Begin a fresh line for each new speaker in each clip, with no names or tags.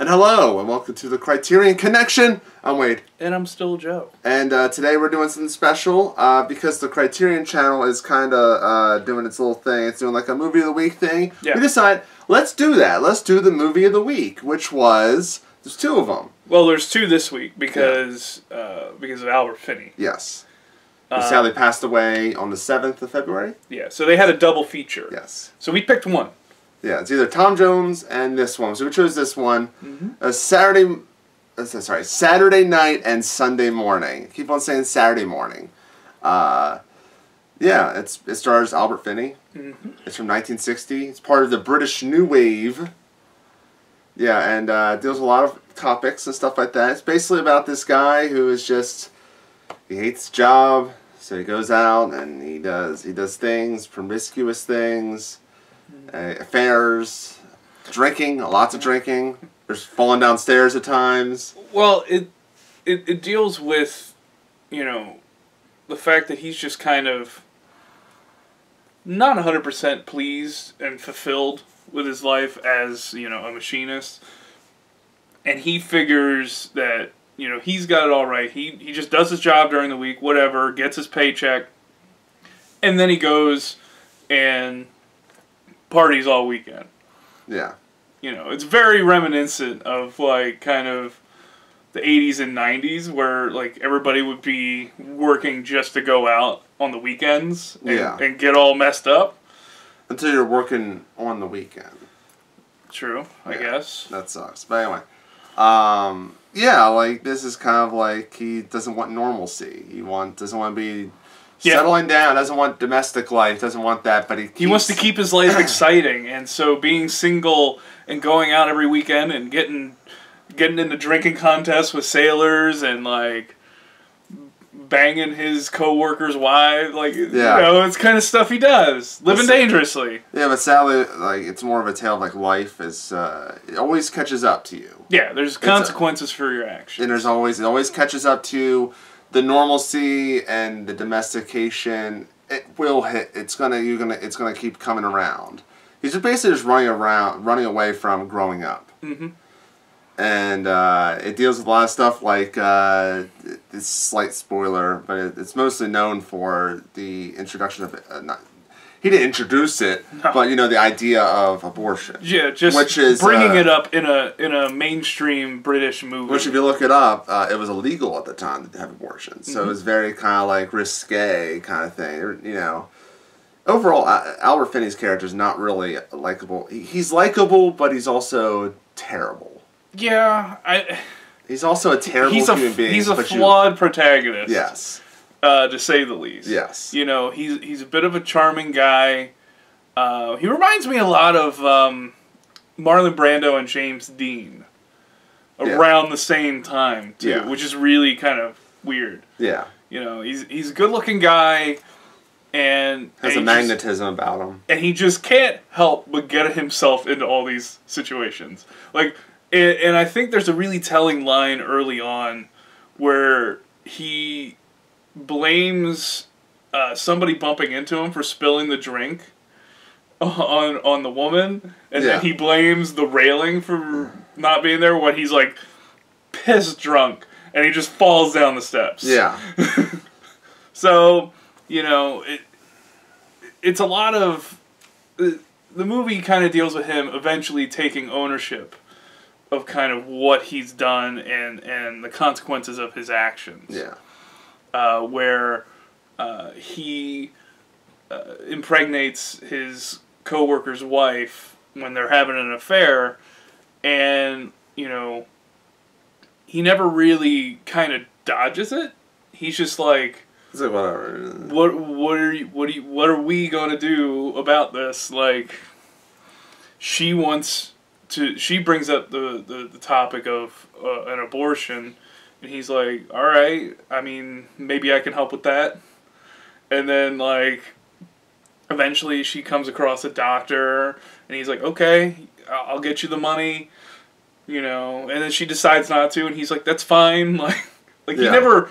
And hello, and welcome to the Criterion Connection. I'm Wade.
And I'm still Joe.
And uh, today we're doing something special uh, because the Criterion channel is kind of uh, doing its little thing. It's doing like a movie of the week thing.
Yeah.
We decided, let's do that. Let's do the movie of the week, which was, there's two of them.
Well, there's two this week because uh, because of Albert Finney.
Yes.
Uh,
You see how they passed away on the 7th of February?
Yeah, so they had a double feature.
Yes.
So we picked one.
Yeah, it's either Tom Jones and this one. So we chose this one.
Mm-hmm.
Uh, Saturday, uh, sorry, Saturday night and Sunday morning. Keep on saying Saturday morning. Uh, yeah, it's it stars Albert Finney.
Mm-hmm.
It's from 1960. It's part of the British New Wave. Yeah, and uh, deals a lot of topics and stuff like that. It's basically about this guy who is just he hates his job, so he goes out and he does he does things, promiscuous things, uh, affairs, drinking, lots of drinking. There's falling downstairs at times.
Well, it, it it deals with, you know, the fact that he's just kind of not 100% pleased and fulfilled with his life as, you know, a machinist. And he figures that, you know, he's got it all right. He he just does his job during the week, whatever, gets his paycheck. And then he goes and parties all weekend
Yeah,
you know, it's very reminiscent of like kind of the 80s and 90s where like everybody would be working just to go out on the weekends and,
Yeah.
and get all messed up.
until you're working on the weekend.
True, I
Yeah.
guess.
That sucks. But anyway, um, yeah, like this is kind of like he doesn't want normalcy. He want doesn't want to be
Yeah.
settling down. Doesn't want domestic life. Doesn't want that. But he
He wants to keep his life exciting, and so being single and going out every weekend and getting getting into drinking contests with sailors and like banging his coworkers' wives, like
Yeah.
you know, it's kind of stuff he does. Living
Listen-
dangerously.
Yeah, but sadly, like it's more of a tale of like life is uh, it always catches up to you,
Yeah, there's consequences for your actions.
and there's always it always catches up to you. The normalcy and the domestication, it will hit. It's gonna you're gonna it's gonna keep coming around. He's just basically just running around, running away from growing up.
Mhm.
And uh, it deals with a lot of stuff like uh, this slight spoiler, but it, it's mostly known for the introduction of uh, not. He didn't introduce it,
No.
but you know the idea of abortion.
Yeah, just
Which is,
bringing
uh,
it up in a in a mainstream British movie.
Which, if you look it up, uh, it was illegal at the time to have abortions. So it was very kind of like risque kind of thing. You know, overall, uh, Albert Finney's character is not really likable. He, he's likable, but he's also terrible.
yeah, I,
He's also a terrible
he's a
human being.
he's a
but you-
flawed protagonist.
yes.
Uh, to say the least.
Yes.
You know, he's he's a bit of a charming guy. Uh, he reminds me a lot of um, Marlon Brando and James Dean
Yeah.
around the same time too,
Yeah.
which is really kind of weird.
Yeah.
You know, he's he's a good-looking guy, and
Has
and
a
he just-
magnetism about him.
and he just can't help but get himself into all these situations. Like, and, and I think there's a really telling line early on where he blames uh, somebody bumping into him for spilling the drink on on the woman, and
Yeah.
then he blames the railing for not being there when he's like pissed drunk and he just falls down the steps.
Yeah.
So, you know, it, it's a lot of. The, the movie kind of deals with him eventually taking ownership of kind of what he's done and, and the consequences of his actions.
Yeah.
Uh, where uh, he uh, impregnates his coworker's wife when they're having an affair, and, you know, he never really kind of dodges it. He's just like,
It's like, whatever.
what what are you, what do you, what are we going to do about this like she wants to she brings up the the, the topic of uh, an abortion and he's like all right i mean maybe i can help with that and then like eventually she comes across a doctor and he's like okay i'll get you the money you know and then she decides not to and he's like that's fine like like he never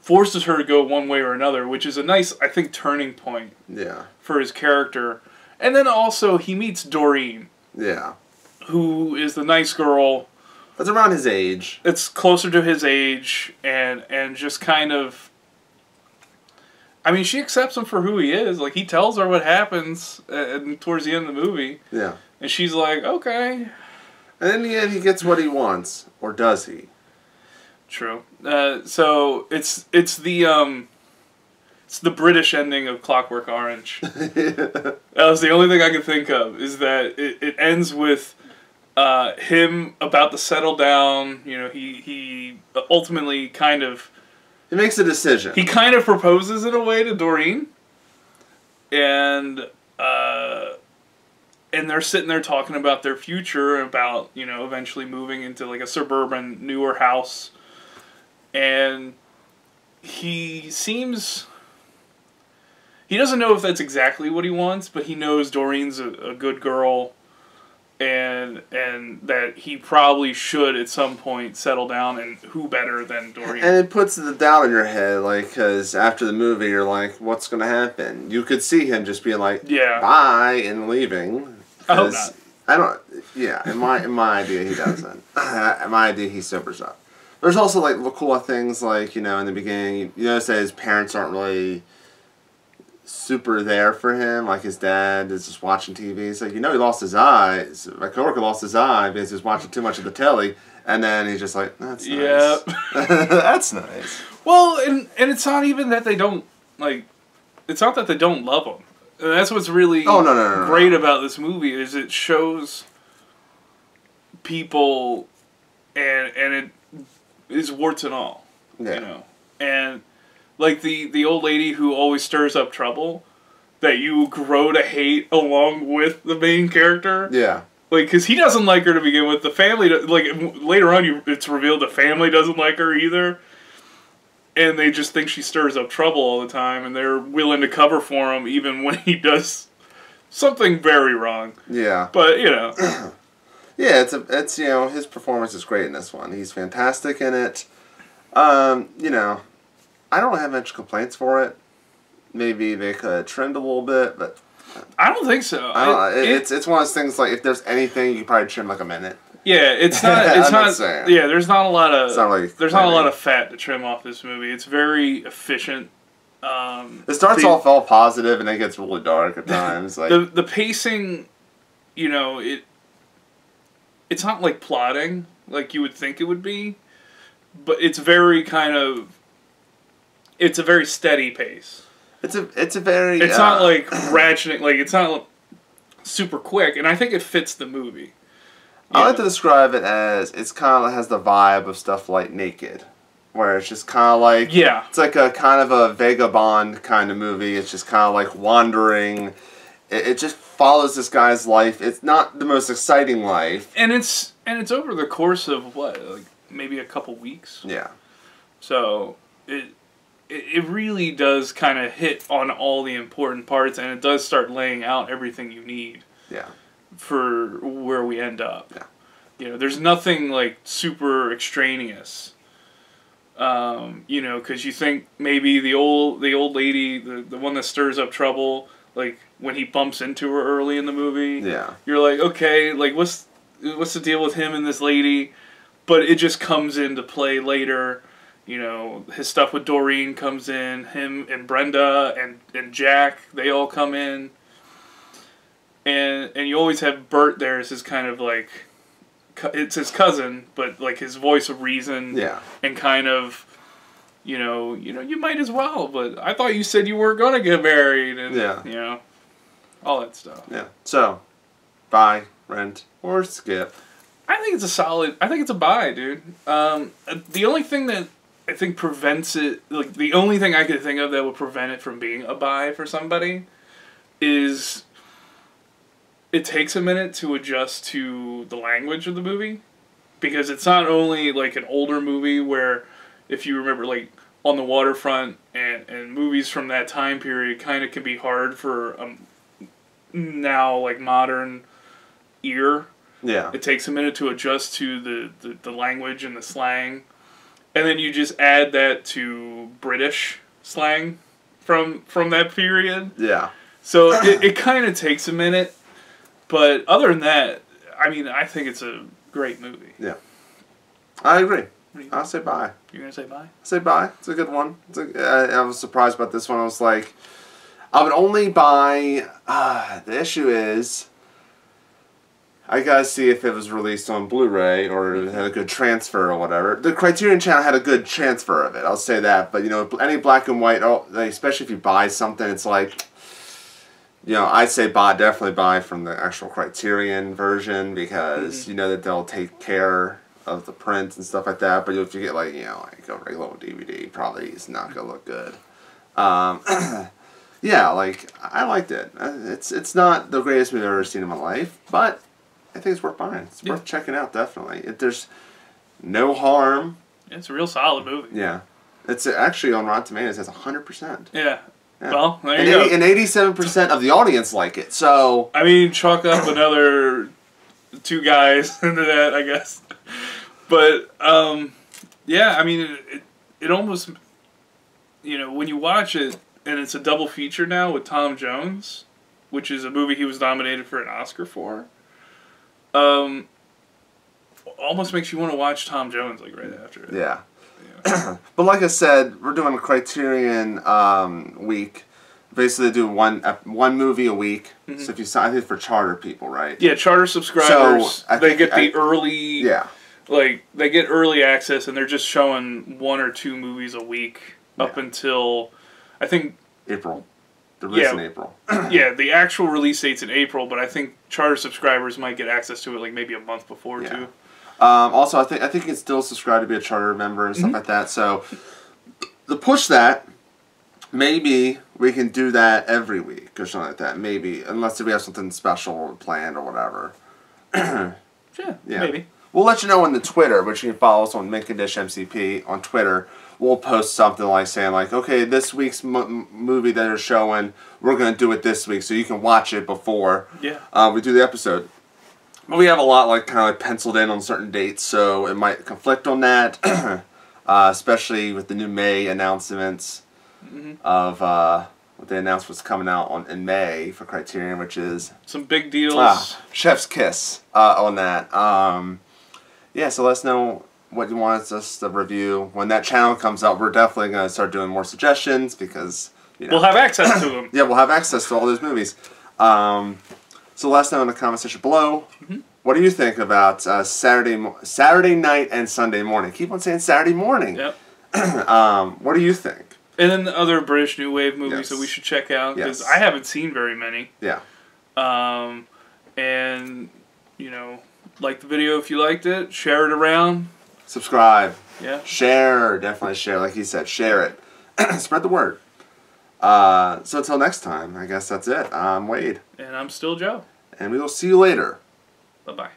forces her to go one way or another which is a nice i think turning point
Yeah.
for his character and then also he meets doreen
Yeah.
who is the nice girl.
That's around his age.
It's closer to his age, and and just kind of. I mean, she accepts him for who he is. Like he tells her what happens, uh, and towards the end of the movie,
Yeah.
and she's like, "Okay,
And in the end, he gets what he wants, or does he?
True. Uh, so it's it's the um, it's the British ending of Clockwork Orange. that was the only thing I could think of. Is that it, it ends with uh, him about to settle down. You know, he he ultimately kind of
He makes a decision.
he kind of proposes in a way to Doreen, and uh, and they're sitting there talking about their future, about you know eventually moving into like a suburban newer house, and he seems he doesn't know if that's exactly what he wants, but he knows Doreen's a, a good girl. And and that he probably should at some point settle down, and who better than Doreen?
and it puts the doubt in your head, like, because after the movie, you're like, what's going to happen? You could see him just being like,
Yeah.
bye, and leaving.
I hope not.
I don't, yeah, in my, in my idea, he doesn't. in my idea, he sobers up. There's also, like, the cool things, like, you know, in the beginning, you notice that his parents aren't really super there for him. Like, his dad is just watching TV. So you know, he lost his eye. My coworker lost his eye because he was watching too much of the telly. And then he's just like, that's nice.
Yeah.
That's nice.
Well, and and it's not even that they don't like. It's not that they don't love him. And that's what's really
Oh, no, no, no, no.
great about this movie is it shows people, and and it is warts and all.
Yeah.
You know, and like the the old lady who always stirs up trouble, that you grow to hate along with the main character.
Yeah.
Like, because he doesn't like her to begin with. The family, like, later on, you, it's revealed the family doesn't like her either. And they just think she stirs up trouble all the time, and they're willing to cover for him even when he does something very wrong.
Yeah.
But, you know,
Yeah, it's a, it's you know his performance is great in this one. He's fantastic in it. Um, you know, I don't have much complaints for it. Maybe they could trimmed a little bit, but
I don't think so.
I don't.
It-
It,
it-
it's it's one of those things like if there's anything, you probably trim like a minute.
yeah, it's not. It's
not
yeah, there's not a lot of.
It's not really
there's not a lot of fat to trim off this movie. It's very efficient. Um,
It starts
the-
off all positive and then gets really dark at times. Like
the the pacing, you know, it it's not like plotting like you would think it would be, but it's very kind of it's a very steady pace.
it's a it's a very.
It's
uh,
not like ratcheting like it's not super quick, and I think it fits the movie.
I like to describe it as it's kind of has the vibe of stuff like Naked, where it's just kind of like
Yeah,
It's like a kind of a vagabond kind of movie. It's just kind of like wandering. It, it just follows this guy's life. It's not the most exciting life.
and it's and it's over the course of what like maybe a couple weeks.
Yeah.
So it it, it really does kind of hit on all the important parts, and it does start laying out everything you need
Yeah.
for where we end up.
Yeah.
You know, there's nothing like super extraneous. Um, you know, because you think maybe the old the old lady, the the one that stirs up trouble, like when he bumps into her early in the movie
Yeah.
you're like, okay, like what's what's the deal with him and this lady? But it just comes into play later. You know, his stuff with Doreen comes in, him and Brenda and, and Jack, they all come in. And and you always have Bert there as his kind of like it's his cousin, but like his voice of reason
Yeah.
and kind of you know, you know, you might as well, but I thought you said you weren't gonna get married and
Yeah.
you know all that stuff.
Yeah. So, buy, rent, or skip.
I think it's a solid. I think it's a buy, dude. Um, the only thing that I think prevents it, like the only thing I could think of that would prevent it from being a buy for somebody, is it takes a minute to adjust to the language of the movie, because it's not only like an older movie where, if you remember, like on the waterfront and and movies from that time period, kind of can be hard for um now like modern ear
Yeah.
it takes a minute to adjust to the, the, the language and the slang. And then you just add that to British slang from from that period.
Yeah.
So it, it kind of takes a minute. But other than that, I mean, I think it's a great movie. Yeah.
I agree.
What do you-
I'll say bye.
You're gonna say bye?
I say bye. It's a good one. It's a, I, I was surprised about this one. I was like, I would only buy. Uh, the issue is, I gotta see if it was released on Blu-ray or it had a good transfer or whatever. The Criterion Channel had a good transfer of it. I'll say that. But you know, any black and white, oh, especially if you buy something, it's like. You know, I'd say buy definitely buy from the actual Criterion version because you know that they'll take care of the print and stuff like that. But if you get like you know like a regular DVD, probably it's not gonna look good. Um, yeah, like I liked it. Uh, It's it's not the greatest movie I've ever seen in my life, but I think it's worth buying. It's
Yeah.
worth checking out definitely. It, there's no harm.
It's a real solid movie.
Yeah, it's actually on Rotten Tomatoes has hundred percent.
Yeah.
Yeah.
Well, there
And
you go.
and eighty-seven percent of the audience like it. So
I mean, chalk up another two guys into that, I guess. But um, yeah, I mean, it, it, it almost, you know, when you watch it, and it's a double feature now with Tom Jones, which is a movie he was nominated for an Oscar for. Um, almost makes you want to watch Tom Jones like right after it.
yeah.
Yeah.
But like I said, we're doing a Criterion um, week. Basically, do one ep- one movie a week.
Mhm.
So if you sign, I think for charter people, right?
Yeah, charter subscribers,
I
they get the
I-
early
Yeah.
like they get early access and they're just showing one or two movies a week up
Yeah.
until I think
April. The release
Yeah.
in April.
yeah the actual release date's in April, but I think charter subscribers might get access to it like maybe a month before
Yeah.
too.
Um, also, I think I think you can still subscribe to be a charter member and
Mm-hmm.
stuff like that. So, the push that, maybe we can do that every week or something like that. Maybe, unless we have something special planned or whatever.
Yeah,
Yeah.
maybe.
We'll let you know on the Twitter, which you can follow us on Mint Condish MCP on Twitter. We'll post something like saying like, okay, this week's movie that they're showing, we're gonna do it this week, so you can watch it before
Yeah.
uh, we do the episode. But we have a lot like kind of like penciled in on certain dates, so it might conflict on that, uh, especially with the new May announcements
Mhm.
of uh, what they announced was coming out on in May for Criterion, which is
Some big deals.
Ah, Chef's Kiss uh, on that. Um, yeah, so let us know what you want us to review. When that channel comes out, we're definitely going to start doing more suggestions because, you know.
We'll have access to them.
yeah, we'll have access to all those movies. Um, so let us know in the comment section below.
Mm-hmm.
What do you think about uh, Saturday mo- Saturday night and Sunday morning? Keep on saying Saturday morning.
Yep.
um, what do you think?
And then the other British New Wave movies
Yes.
that we should check out because
Yes.
I haven't seen very many.
Yeah.
Um, and you know, like the video if you liked it, share it around.
Subscribe.
Yeah.
Share. Definitely share. Like he said, share it. Spread the word. Uh, so until next time, I guess that's it. I'm Wade,
And I'm still Joe.
and we will see you later.
Bye bye.